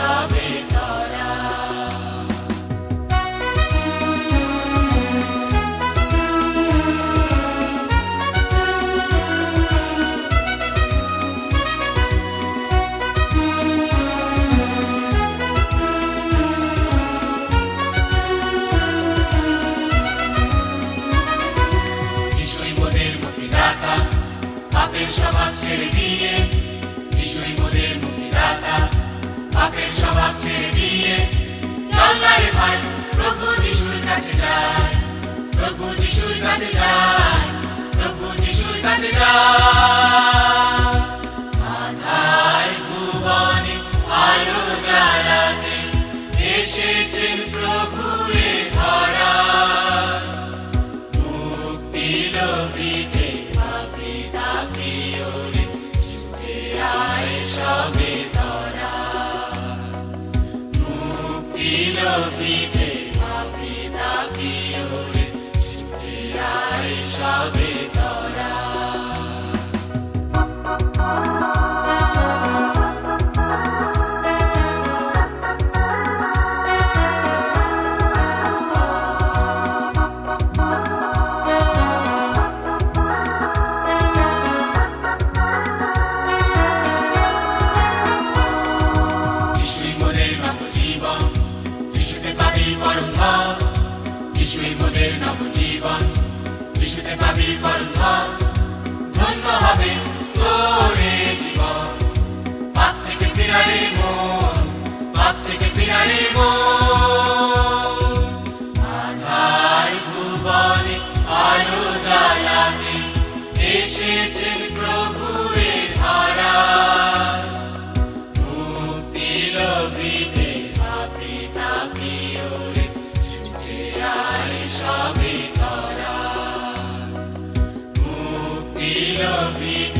সবে কাছে যায় প্রভু যিশুর কাছে যায় আধার ভুবনে আলো জ্বালাতে এসেছেন প্রভু এ ধরায় মুক্তি লোভিতে পাপি তাপি ওরে ছুটে আয় সবে তরা মুক্তি লোভিতে পাবি পরম ধন যিশুই মোদের নবজীবন যিশুতে পাবি পরম মুক্তি